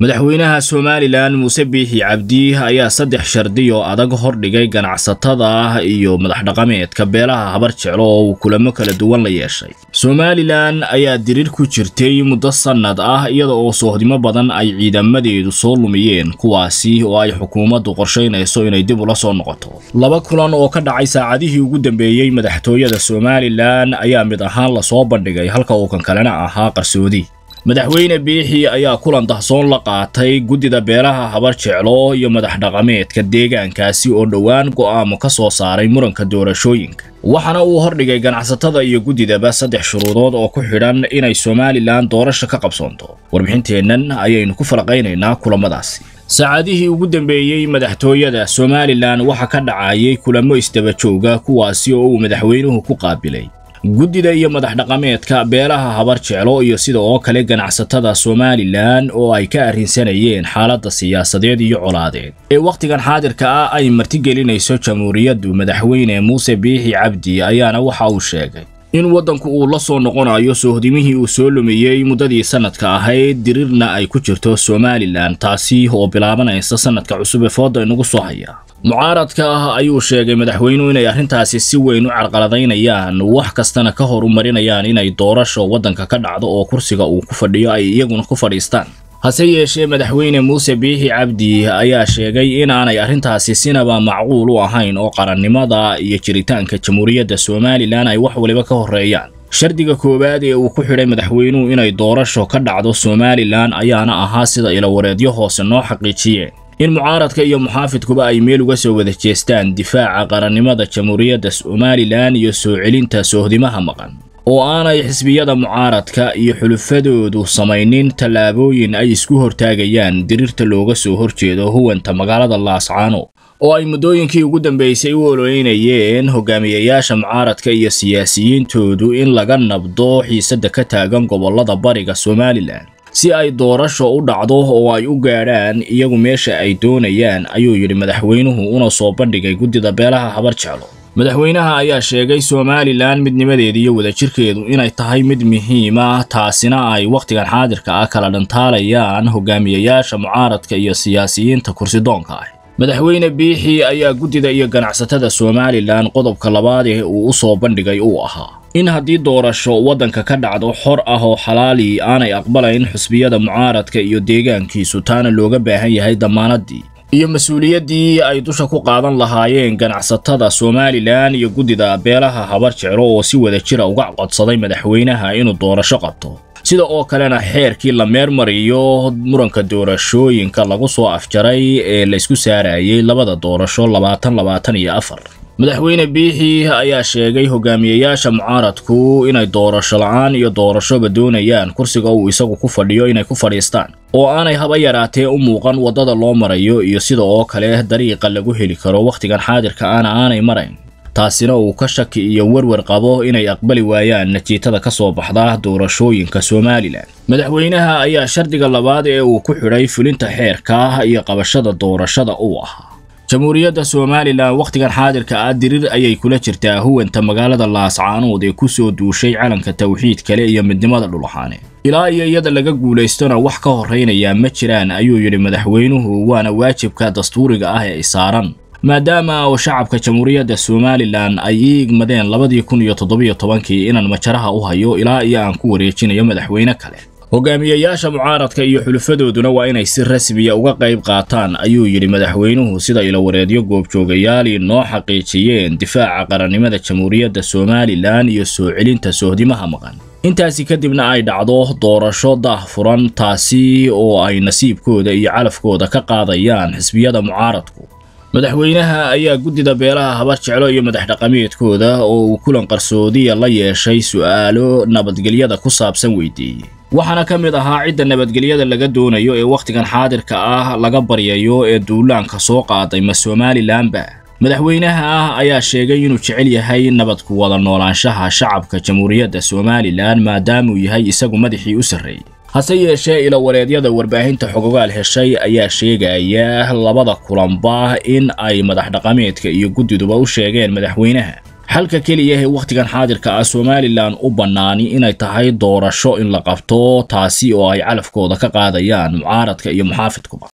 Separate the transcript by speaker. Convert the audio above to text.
Speaker 1: madaxweynaha somalilan muuse biixi cabdi ayaa saddex shardi oo adag hordhigay ganacsatada iyo madaxdhaqameedka beelaha habar jeclo oo uu kulamo kala duwan la yeeshay. Somalilan ayaa dirir ku jirtay muddo sannad ah iyada oo soohdimo badan ay ciidamadeedu soo lumiyeen kuwaasi oo ay xukuumaddu qorshaynayso inay dib ula soo noqoto. Laba kulan oo ka dhacay saacadihii ugu dambeeyey madaxtooyada somalilan ayaa mid ahaan la soo bandhigay halka uu kan kalena ahaa qarsoodi madaxweyne biixi ayaa kulan dahsoon la qaatay guddida beelaha habar jeclo iyo madax dhaqameedka deegaankaasi oo dhowaan go'aamo ka soo saaray muranka doorashooyinka. Waxaana uu hordhigay ganacsatada iyo guddidaba saddex shuruudood oo ku xidhan inay somalilan doorasho ka qabsoonto. Warbixinteennan ayaynu ku falaqaynaynaa kulamadaasi. Saacadihii ugu dambeeyey madaxtooyada somalilan waxaa ka dhacayay kulamo isdaba jooga kuwaasi oo uu madaxweynuhu ku qaabilay guddida iyo madax dhaqameedka beelaha habar jeclo iyo sida oo kale ganacsatada somalilan oo ay ka arrinsanayeen xaaladda siyaasadeed iyo colaadeed. Ee wakhtigan xaadirka ah ay martigelinayso jamhuuriyaddu madaxweyne muuse biixi cabdi ayaana waxa uu sheegay in waddanku uu la soo noqonayo soohdimihii uu soo lumiyey muddadii sannadka ahayd dirirna ay ku jirto somalilan taasi oo bilaabanaysa sannadka cusub ee fooda inagu soo haya mucaaradka ah ayuu sheegay madaxweynuhu inay arrintaasi si weyn u carqaladaynayaan wax kastana ka hor u marinayaan inay doorasho waddanka ka dhacdo oo kursiga uu ku fadhiyo ay iyaguna ku fadhiistaan. Hase yeeshee madaxweyne muuse biixi cabdi ayaa sheegay inaanay arrintaasi sinaba macquul u ahayn oo qarannimada iyo jiritaanka jamhuuriyadda somalilan ay wax waliba ka horreeyaan. Shardiga koowaad ee uu ku xidhay madaxweynuhu inay doorasho ka dhacdo somalilan ayaana ahaa sida ilawareedyo hoose noo xaqiijiyeen in mucaaradka iyo muxaafidkuba ay meel uga soo wada jeestaan difaaca qarannimada jamhuuriyadda somalilan iyo soo celinta soohdimaha maqan oo aanay xisbiyada mucaaradka iyo xulufadoodu samaynin tallaabooyin ay isku hortaagayaan dirirta looga soo horjeedo huwanta magaalada laascaano oo ay muddooyinkii ugu dambaysay u oloynayeen hogaamiyayaasha mucaaradka iyo siyaasiyiintoodu in laga nabdo xiisadda ka taagan gobollada bariga somalilan si ay doorasho u dhacdo oo ay u gaadhaan iyagu meesha ay doonayaan ayuu yidhi madaxweynuhu una soo bandhigay guddida beelaha habar jeclo madaxweynaha ayaa sheegay somalilan midnimadeeda iyo wadajirkeedu inay tahay mid muhiima taasina ay wakhtigan xaadirka ah kala dhantaalayaan hogaamiyayaasha mucaaradka iyo siyaasiyiinta kursidoonka ah. Madaxweyne biixi ayaa guddida iyo ganacsatada somalilan qodobka labaad ee uu u soo bandhigay uu ahaa in haddii doorasho waddanka ka dhacdo xor ah oo xalaali aanay aqbalayn xusbiyada mucaaradka iyo deegaankiisu taana looga baahan yahay dammaanaddii iyo mas'uuliyaddii ay dusha ku qaadan lahaayeen ganacsatada somalilan iyo guddida beelaha habar jeclo oo si wada jira uga codsaday madaxweynaha inuu doorasho qabto. Sida oo kalena xeerkii la meermariyo muranka doorashooyinka lagu soo afjaray ee laysku saarayay labada doorasho labaatan labaatan iyo afar madaxweyne biixi ayaa sheegay hogaamiyayaasha mucaaradku inay doorasho la'aan iyo doorashoba doonayaan kursiga uu isagu ku fadhiyo inay ku fadhiistaan oo aanay haba yaraatee u muuqan waddada loo marayo iyo sida oo kale dariiqa lagu heli karo wakhtigan xaadirka aana aanay marayn. Taasina uu ka shaki iyo werwer qabo inay aqbali waayaan natiijada ka soo baxda doorashooyinka somalilan madaxweynaha ayaa shardiga labaad ee uu ku xidhay fulinta xeerka iyo qabashada doorashada uu ahaa jamhuuriyadda somalilan wakhtigan xaadirka ah dirir ayay kula jirtaa huwanta magaalada laascaanood ee ku soo duushay calanka tawxiid kale iyo midnimada dhulaxaane ilaa iyo iyada laga guulaystona wax ka horraynaya ma jiraan ayuu yidhi madaxweynuhu waana waajibka dastuuriga ah ee isaaran. Maadaama oo shacabka jamhuuriyadda somalilan ay ii igmadeen labadii kun iyo toddobiyo tobankii inaan majaraha u hayo ilaa iyo aan ku wareejinayo madaxweyne kale hogaamiyayaasha mucaaradka iyo xulufadooduna waa inay si rasmiya uga qayb qaataan ayuu yidhi madaxweynuhu sida ilawareedyo goobjoogayaali noo xaqiijiyeen difaaca qarannimada jamhuuriyadda somalilan iyo soo celinta soohdimaha maqan. Intaasi kadibna ay dhacdo doorasho daah furan taasi oo ay nasiibkooda iyo calafkooda ka qaadayaan xisbiyada mucaaradku madaxweynaha ayaa guddida beelaha habar jeclo iyo madax dhaqameedkooda oo uu kulan qarsoodiya la yeeshay su'aalo nabadgelyada ku saabsan weydiiyey waxaana ka mid ahaa cidda nabadgelyada laga doonayo ee wakhtigan xaadirka ah laga baryayo ee duulaanka soo qaaday ma somalilanba madaxweynaha ah ayaa sheegay inuu jecel yahay nabad ku wada noolaanshaha shacabka jamhuuriyadda somalilan maadaamuu yahay isagu madaxii u sarreeyey hase yeeshee ilawareedyada warbaahinta xogogaal heshay ayaa sheegaya labada kulanba in ay madax dhaqameedka iyo guddiduba u sheegeen madaxweynaha. Xalka keliya ee wakhtigan xaadirka ah somalilan u bannaani inay tahay doorasho in la qabto taasi oo ay calafkooda ka qaadayaan mucaaradka iyo muxaafidkuba